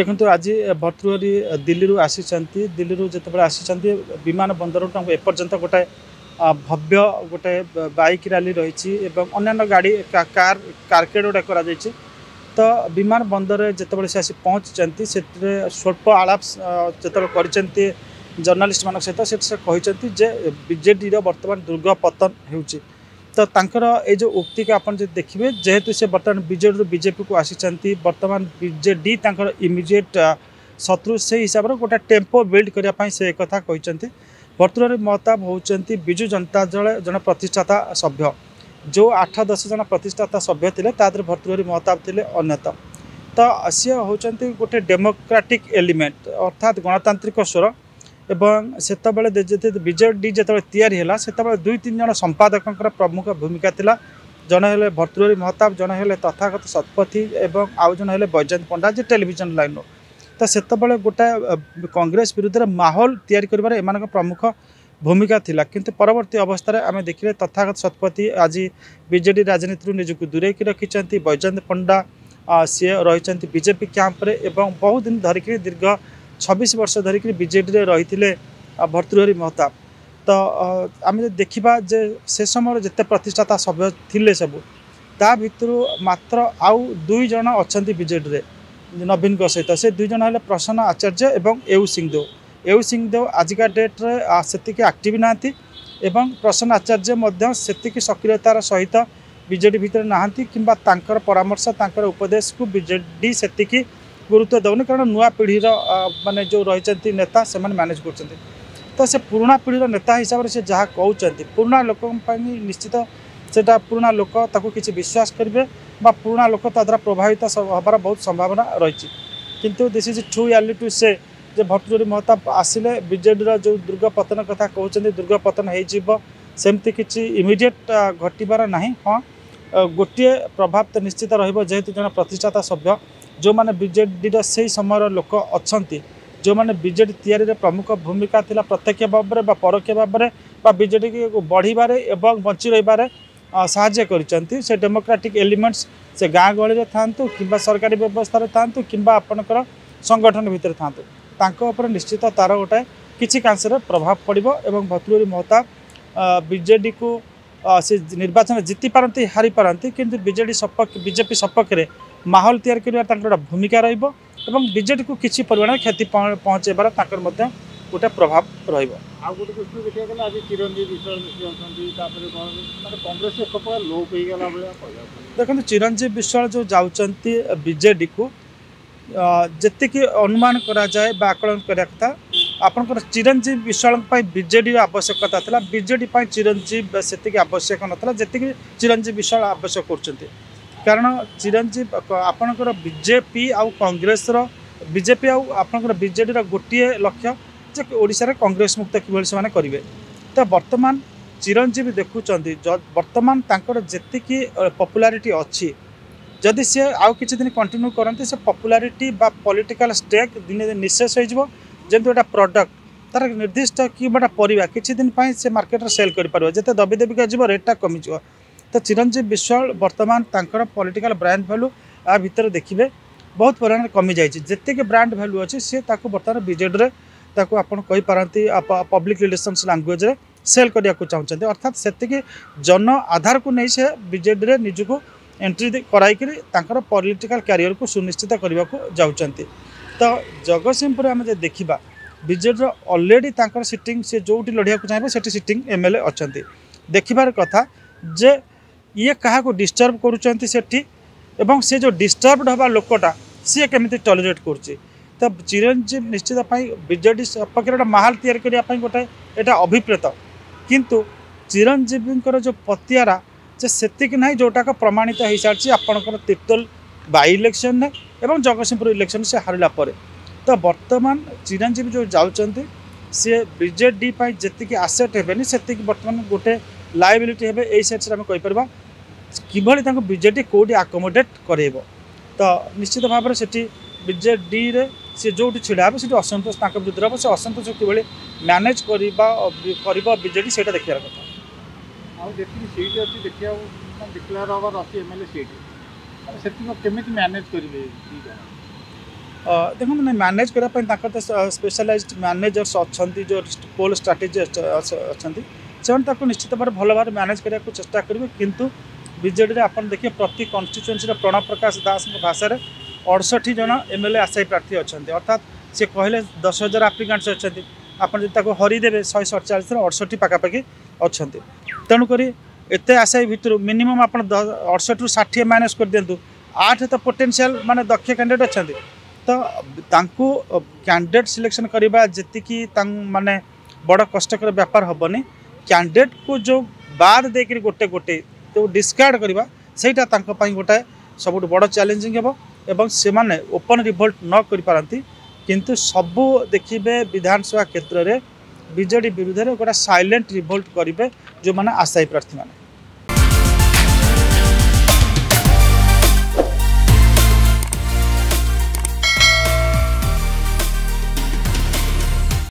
देख्नु आज भर्तृहभरि दिल्ली आसिन्छ दिल्ली आसिन्छ विमा बन्दरु एपर्न्त गटे भव्य गटे बइक राली अन्य गाडी कार कारकेड गुड गर तो विमान बन्दर जति बेला पहचिचान् स्वल्प आलापनालीस्ट्रो विजेडि बर्तमान दुर्ग पतन हेर्छ ତ ତାଙ୍କର ଏ ଯେଉଁ ଉକ୍ତିକୁ ଆପଣ ଯଦି ଦେଖିବେ ଯେହେତୁ ସେ ବର୍ତ୍ତମାନ ବିଜେଡ଼ିରୁ ବିଜେପିକୁ ଆସିଛନ୍ତି ବର୍ତ୍ତମାନ ବିଜେଡ଼ି ତାଙ୍କର ଇମିଡ଼ିଏଟ୍ ଶତ୍ରୁ ସେଇ ହିସାବରେ ଗୋଟେ ଟେମ୍ପୋ ବିଲ୍ଡ କରିବା ପାଇଁ ସେ ଏକଥା କହିଛନ୍ତି ବର୍ତ୍ତମାନ ମହତାବ ହେଉଛନ୍ତି ବିଜୁ ଜନତା ଦଳ ଜଣେ ପ୍ରତିଷ୍ଠାତା ସଭ୍ୟ ଯେଉଁ ଆଠ ଦଶ ଜଣ ପ୍ରତିଷ୍ଠାତା ସଭ୍ୟ ଥିଲେ ତା ଦେହରେ ଭର୍ତ୍ତୃହରି ମହତାବ ଥିଲେ ଅନ୍ୟତମ ତ ସିଏ ହେଉଛନ୍ତି ଗୋଟେ ଡେମୋକ୍ରାଟିକ୍ ଏଲିମେଣ୍ଟ ଅର୍ଥାତ୍ ଗଣତାନ୍ତ୍ରିକ ସ୍ୱର ଏବଂ ସେତେବେଳେ ଯେତେବେଳେ ବିଜେଡ଼ି ଯେତେବେଳେ ତିଆରି ହେଲା ସେତେବେଳେ ଦୁଇ ତିନି ଜଣ ସମ୍ପାଦକଙ୍କର ପ୍ରମୁଖ ଭୂମିକା ଥିଲା ଜଣେ ହେଲେ ଭର୍ତ୍ତୃହରି ମହତାବ ଜଣେ ହେଲେ ତଥାଗତ ଶତପଥୀ ଏବଂ ଆଉ ଜଣେ ହେଲେ ବୈଜୟନ୍ତ ପଣ୍ଡା ଯେ ଟେଲିଭିଜନ ଲାଇନ୍ର ତ ସେତେବେଳେ ଗୋଟାଏ କଂଗ୍ରେସ ବିରୁଦ୍ଧରେ ମାହୋଲ ତିଆରି କରିବାରେ ଏମାନଙ୍କ ପ୍ରମୁଖ ଭୂମିକା ଥିଲା କିନ୍ତୁ ପରବର୍ତ୍ତୀ ଅବସ୍ଥାରେ ଆମେ ଦେଖିଲେ ତଥାଗତ ଶତପଥୀ ଆଜି ବିଜେଡ଼ି ରାଜନୀତିରୁ ନିଜକୁ ଦୂରେଇକି ରଖିଛନ୍ତି ବୈଜୟନ୍ତ ପଣ୍ଡା ସିଏ ରହିଛନ୍ତି ବିଜେପି କ୍ୟାମ୍ପରେ ଏବଂ ବହୁ ଦିନ ଧରିକିରି ଦୀର୍ଘ ଛବିଶ ବର୍ଷ ଧରିକି ବିଜେଡ଼ିରେ ରହିଥିଲେ ଭର୍ତ୍ତୃହରି ମହତାବ ତ ଆମେ ଯଦି ଦେଖିବା ଯେ ସେ ସମୟରେ ଯେତେ ପ୍ରତିଷ୍ଠାତା ସଭ୍ୟ ଥିଲେ ସବୁ ତା ଭିତରୁ ମାତ୍ର ଆଉ ଦୁଇ ଜଣ ଅଛନ୍ତି ବିଜେଡ଼ିରେ ନବୀନଙ୍କ ସହିତ ସେ ଦୁଇ ଜଣ ହେଲେ ପ୍ରସନ୍ନ ଆଚାର୍ଯ୍ୟ ଏବଂ ଏଉ ସିଂଦେଓ ଏଉ ସିଂଦେଓ ଆଜିକା ଡେଟ୍ରେ ସେତିକି ଆକ୍ଟିଭ୍ ନାହାନ୍ତି ଏବଂ ପ୍ରସନ୍ନ ଆଚାର୍ଯ୍ୟ ମଧ୍ୟ ସେତିକି ସକ୍ରିୟତାର ସହିତ ବିଜେଡ଼ି ଭିତରେ ନାହାନ୍ତି କିମ୍ବା ତାଙ୍କର ପରାମର୍ଶ ତାଙ୍କର ଉପଦେଶକୁ ବିଜେଡ଼ି ସେତିକି ଗୁରୁତ୍ୱ ଦେଉନି କାରଣ ନୂଆ ପିଢ଼ିର ମାନେ ଯେଉଁ ରହିଛନ୍ତି ନେତା ସେମାନେ ମ୍ୟାନେଜ୍ କରୁଛନ୍ତି ତ ସେ ପୁରୁଣା ପିଢ଼ିର ନେତା ହିସାବରେ ସେ ଯାହା କହୁଛନ୍ତି ପୁରୁଣା ଲୋକଙ୍କ ପାଇଁ ନିଶ୍ଚିତ ସେଟା ପୁରୁଣା ଲୋକ ତାକୁ କିଛି ବିଶ୍ୱାସ କରିବେ ବା ପୁରୁଣା ଲୋକ ତା ଦ୍ୱାରା ପ୍ରଭାବିତ ହେବାର ବହୁତ ସମ୍ଭାବନା ରହିଛି କିନ୍ତୁ this is true really to say ଯେ ଭଟୁରୀ ମହତାବ ଆସିଲେ ବିଜେଡ଼ିର ଯେଉଁ ଦୁର୍ଗ ପତନ କଥା କହୁଛନ୍ତି ଦୁର୍ଗ ପତନ ହୋଇଯିବ ସେମିତି କିଛି ଇମିଡ଼ିଏଟ୍ ଘଟିବାର ନାହିଁ ହଁ ଗୋଟିଏ ପ୍ରଭାବ ତ ନିଶ୍ଚିତ ରହିବ ଯେହେତୁ ଜଣେ ପ୍ରତିଷ୍ଠାତା ସଭ୍ୟ ଯେଉଁମାନେ ବିଜେଡ଼ିର ସେହି ସମୟର ଲୋକ ଅଛନ୍ତି ଯେଉଁମାନେ ବିଜେଡ଼ି ତିଆରିରେ ପ୍ରମୁଖ ଭୂମିକା ଥିଲା ପ୍ରତ୍ୟକ୍ଷ ଭାବରେ ବା ପରୋକ୍ଷ ଭାବରେ ବା ବିଜେଡ଼ିକୁ ବଢ଼ିବାରେ ଏବଂ ବଞ୍ଚି ରହିବାରେ ସାହାଯ୍ୟ କରିଛନ୍ତି ସେ ଡେମୋକ୍ରାଟିକ୍ ଏଲିମେଣ୍ଟସ୍ ସେ ଗାଁ ଗହଳିରେ ଥାଆନ୍ତୁ କିମ୍ବା ସରକାରୀ ବ୍ୟବସ୍ଥାରେ ଥାଆନ୍ତୁ କିମ୍ବା ଆପଣଙ୍କର ସଂଗଠନ ଭିତରେ ଥାଆନ୍ତୁ ତାଙ୍କ ଉପରେ ନିଶ୍ଚିତ ତା'ର ଗୋଟାଏ କିଛି କାଂଶରେ ପ୍ରଭାବ ପଡ଼ିବ ଏବଂ ଭର୍ତ୍ତୃହରି ମହତାବ ବିଜେଡ଼ିକୁ से निर्वाचन जीति पारती हारी पारती कि विजे सपक्ष बीजेपी सपक्ष में महोल या भूमिका रोक बजे को किसी परिमाण में क्षति पहुँचेबार गोटे प्रभाव र देखते चिरंजीव विश्वास जो जाऊँच बजे को जी अनुमान कराए आकलन कराया कथा ଆପଣଙ୍କର ଚିରଞ୍ଜୀବ ବିଶ୍ୱାଳଙ୍କ ପାଇଁ ବିଜେଡ଼ି ଆବଶ୍ୟକତା ଥିଲା ବିଜେଡ଼ି ପାଇଁ ଚିରଞ୍ଜୀବ ସେତିକି ଆବଶ୍ୟକ ନଥିଲା ଯେତିକି ଚିରଞ୍ଜୀବ ବିଶ୍ୱାଳ ଆବଶ୍ୟକ କରୁଛନ୍ତି କାରଣ ଚିରଞ୍ଜୀବ ଆପଣଙ୍କର ବିଜେପି ଆଉ କଂଗ୍ରେସର ବିଜେପି ଆଉ ଆପଣଙ୍କର ବିଜେଡ଼ିର ଗୋଟିଏ ଲକ୍ଷ୍ୟ ଯେ ଓଡ଼ିଶାରେ କଂଗ୍ରେସ ମୁକ୍ତ କିଭଳି ସେମାନେ କରିବେ ତ ବର୍ତ୍ତମାନ ଚିରଞ୍ଜୀବୀ ଦେଖୁଛନ୍ତି ବର୍ତ୍ତମାନ ତାଙ୍କର ଯେତିକି ପପୁଲାରିଟି ଅଛି ଯଦି ସିଏ ଆଉ କିଛି ଦିନ କଣ୍ଟିନ୍ୟୁ କରନ୍ତି ସେ ପପୁଲାରିଟି ବା ପଲିଟିକାଲ ଷ୍ଟେକ୍ ଦିନେ ନିଃଶେଷ ହୋଇଯିବ ଯେମିତି ଗୋଟେ ପ୍ରଡ଼କ୍ଟ ତାର ନିର୍ଦ୍ଦିଷ୍ଟ କିମ୍ବା ପରିବା କିଛି ଦିନ ପାଇଁ ସେ ମାର୍କେଟରେ ସେଲ୍ କରିପାରିବ ଯେତେ ଦବି ଦବିକା ଯିବ ରେଟ୍ଟା କମିଯିବ ତ ଚିରଞ୍ଜୀବ ବିଶ୍ୱାଳ ବର୍ତ୍ତମାନ ତାଙ୍କର ପଲିଟିକାଲ୍ ବ୍ରାଣ୍ଡ ଭାଲ୍ୟୁ ଆ ଭିତରେ ଦେଖିବେ ବହୁତ ପରିମାଣରେ କମିଯାଇଛି ଯେତିକି ବ୍ରାଣ୍ଡ ଭ୍ୟାଲୁ ଅଛି ସିଏ ତାକୁ ବର୍ତ୍ତମାନ ବିଜେଡ଼ିରେ ତାକୁ ଆପଣ କହିପାରନ୍ତି ପବ୍ଲିକ୍ ରିଲେସନ୍ସ ଲାଙ୍ଗୁଏଜ୍ରେ ସେଲ୍ କରିବାକୁ ଚାହୁଁଛନ୍ତି ଅର୍ଥାତ୍ ସେତିକି ଜନ ଆଧାରକୁ ନେଇ ସେ ବିଜେଡ଼ିରେ ନିଜକୁ ଏଣ୍ଟ୍ରି କରାଇକରି ତାଙ୍କର ପଲିଟିକାଲ୍ କ୍ୟାରିୟର୍କୁ ସୁନିଶ୍ଚିତ କରିବାକୁ ଯାଉଛନ୍ତି तो जगत सिंहपुर आम देखा विजेडर अलरेडी तर सीट से जो भी लड़ाक चाहिए से सीटिंग एम एल ए अच्छा देखार कथा जे ये क्या डिस्टर्ब कर सी जो डिस्टर्बड हाँ लोकटा सी कमी टलरेट कर चिरंजीव निश्चित विजे सपक्ष महाल या गोटे यहाँ अभिप्रेत किंतु चिरंजीवी जो पतिहरा से ना जोटाक प्रमाणित हो सारी आपणकर तीर्तोल बाई इलेक्शन এবং ଜଗତସିଂହପୁର ଇଲେକ୍ସନ୍ ସେ ହାରିଲା ପରେ ତ ବର୍ତ୍ତମାନ ଚିରଞ୍ଜୀବୀ ଯେଉଁ ଯାଉଛନ୍ତି ସିଏ ବିଜେଡ଼ି ପାଇଁ ଯେତିକି ଆସେଟ୍ ହେବେନି ସେତିକି ବର୍ତ୍ତମାନ ଗୋଟେ ଲାଇବିଲିଟି ହେବେ ଏଇ ସେଟ୍ସରେ ଆମେ କହିପାରିବା କିଭଳି ତାଙ୍କୁ ବିଜେଡ଼ି କେଉଁଠି ଆକୋମୋଡେଟ୍ କରାଇବ ତ ନିଶ୍ଚିତ ଭାବରେ ସେଠି ବିଜେଡ଼ିରେ ସିଏ ଯେଉଁଠି ଛିଡ଼ା ହେବ ସେଠି ଅସନ୍ତୋଷ ତାଙ୍କ ବିରୁଦ୍ଧରେ ହେବ ସେ ଅସନ୍ତୋଷ କିଭଳି ମ୍ୟାନେଜ୍ କରିବା କରିବ ବିଜେଡ଼ି ସେଇଟା ଦେଖିବାର କଥା ଆଉ ଯେତିକି ସିଟ୍ ଅଛି ଦେଖିବାକୁ ଡିକ୍ଲେୟାର ହେବ ରାତି ଏମ୍ଏଲ୍ଏ ସିଟ୍ ସେତିକି କେମିତି ମ୍ୟାନେଜ୍ କରିବେ ଦେଖନ୍ତୁ ନାଇଁ ମ୍ୟାନେଜ୍ କରିବା ପାଇଁ ତାଙ୍କର ତ ସ୍ପେଶାଲାଇଜ୍ ମ୍ୟାନେଜର୍ସ ଅଛନ୍ତି ଯେଉଁ ପୋଲ୍ ଷ୍ଟ୍ରାଟେଜିଷ୍ଟ ଅଛନ୍ତି ସେମାନେ ତାକୁ ନିଶ୍ଚିତ ଭାବରେ ଭଲ ଭାବରେ ମ୍ୟାନେଜ୍ କରିବାକୁ ଚେଷ୍ଟା କରିବେ କିନ୍ତୁ ବିଜେଡ଼ିରେ ଆପଣ ଦେଖିବେ ପ୍ରତି କନଷ୍ଟିଚୁଏନ୍ସିର ପ୍ରଣବ ପ୍ରକାଶ ଦାସଙ୍କ ଭାଷାରେ ଅଡ଼ଷଠି ଜଣ ଏମ୍ ଏଲ୍ ଏ ଆଶାୟୀ ପ୍ରାର୍ଥୀ ଅଛନ୍ତି ଅର୍ଥାତ୍ ସେ କହିଲେ ଦଶ ହଜାର ଆପ୍ଲିକାଣ୍ଟସ୍ ଅଛନ୍ତି ଆପଣ ଯଦି ତାକୁ ହରିଦେବେ ଶହେ ସତଚାଳିଶରେ ଅଡ଼ଷଠି ପାଖାପାଖି ଅଛନ୍ତି ତେଣୁକରି এতে আসে ভিতর মিনিমম আপনার অড়ষটু ষাঠিয়ে মাইনস করে দিও আট তো পোটেনসিয়াল মানে দক্ষ ক্যান্ডিডেট অনেক তো তাঁকু ক্যান্ডিডেট সিলেকশন করা যেত মানে বড় কষ্টকর ব্যাপার হবনি ক্যান্ডিডেট কু যে বাদ দিয়ে গোটে গোটে যে ডিসকার্ড করা সেইটা তাঁক গোটে ସବୁଠୁ ବଡ଼ ଚ୍ୟାଲେଞ୍ଜିଂ ହେବ ଏବଂ ସେମାନେ ଓପନ୍ ରିଭୋଲ୍ଟ ନ କରିପାରନ୍ତି କିନ୍ତୁ ସବୁ ଦେଖିବେ ବିଧାନସଭା କ୍ଷେତ୍ରରେ বিরুদ্ধে ବିରୁଦ୍ଧରେ ଗୋଟେ রিভোল্ট ରିଭୋଲ୍ଟ କରିବେ ଯେଉଁମାନେ ଆଶାୟୀ ପ୍ରାର୍ଥୀମାନେ